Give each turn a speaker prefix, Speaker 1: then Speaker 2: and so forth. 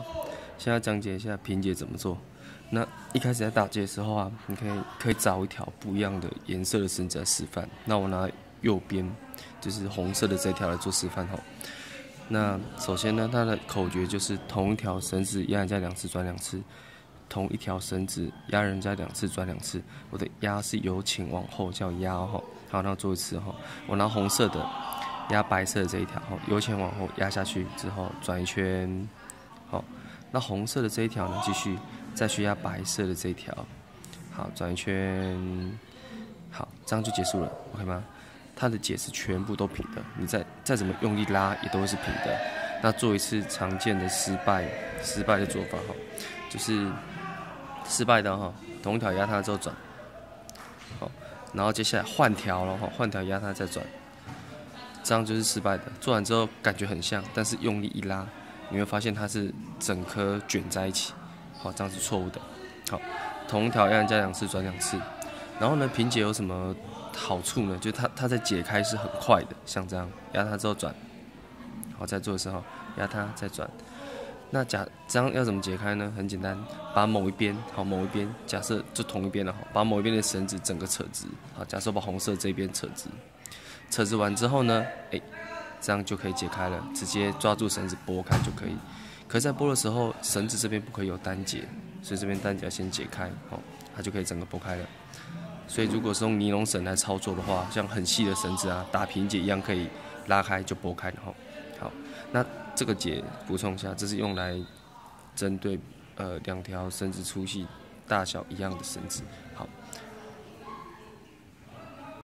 Speaker 1: 好，现在讲解一下平结怎么做。那一开始在打结的时候啊，你可以可以找一条不一样的颜色的绳子来示范。那我拿右边就是红色的这条来做示范哈。那首先呢，它的口诀就是同一条绳子压人家两次转两次，同一条绳子压人家两次转两次。我的压是由前往后叫压哈。好，那做一次哈。我拿红色的压白色的这一条哈，由前往后压下去之后转一圈。好，那红色的这一条呢，继续再去压白色的这一条。好，转一圈。好，这样就结束了，OK 吗？它的解是全部都平的，你再再怎么用力拉也都会是平的。那做一次常见的失败失败的做法哈，就是失败的哈，同一条压它之后转，好，然后接下来换条了哈，换条压它再转，这样就是失败的。做完之后感觉很像，但是用力一拉，你会发现它是整颗卷在一起，好，这样是错误的。好，同一条压加两次转两次，然后呢平结有什么？好处呢，就它它在解开是很快的，像这样压它之后转，好在做的时候压它再转。那假这样要怎么解开呢？很简单，把某一边好某一边假设就同一边的好，把某一边的绳子整个扯直，好假设把红色这边扯直，扯直完之后呢，哎，这样就可以解开了，直接抓住绳子拨开就可以。可在拨的时候，绳子这边不可以有单结，所以这边单结要先解开，好，它就可以整个拨开了。所以，如果是用尼龙绳来操作的话，像很细的绳子啊，打平结一样可以拉开就拨开，然后好。那这个结补充一下，这是用来针对呃两条绳子粗细大小一样的绳子，好。